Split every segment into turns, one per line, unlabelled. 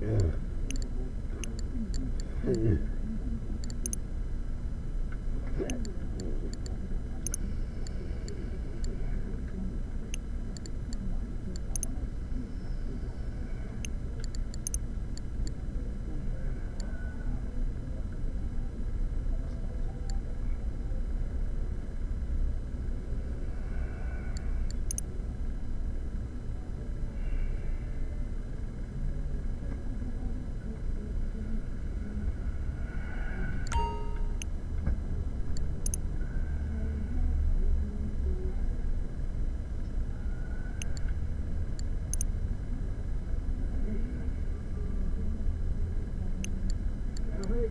Yeah. Mm-hmm.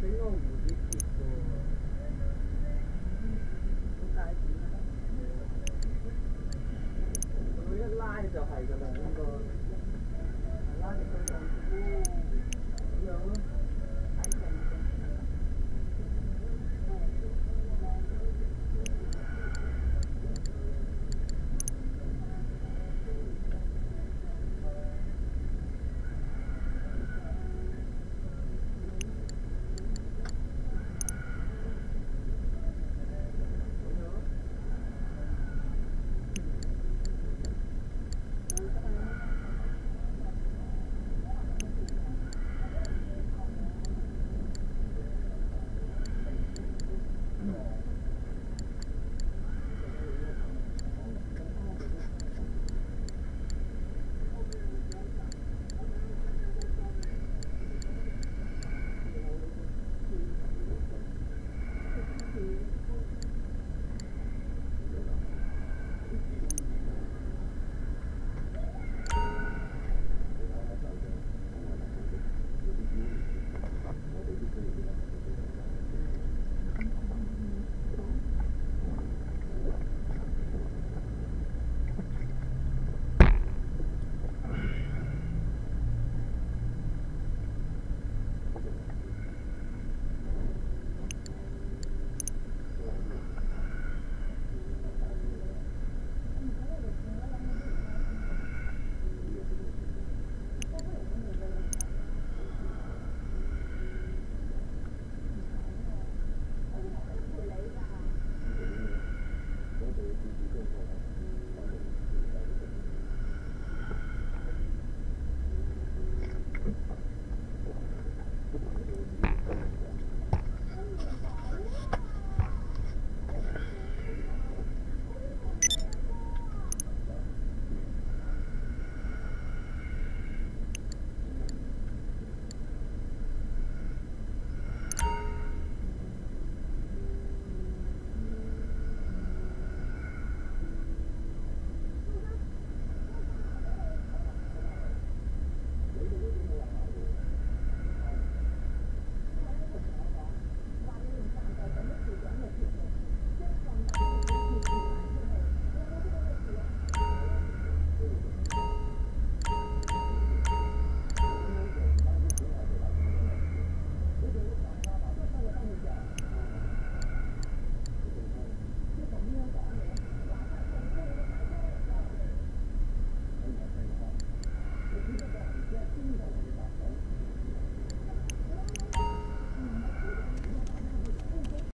一个五点几度，咁解啦。所以拉就系噶啦，一个拉起咁样咁样咯。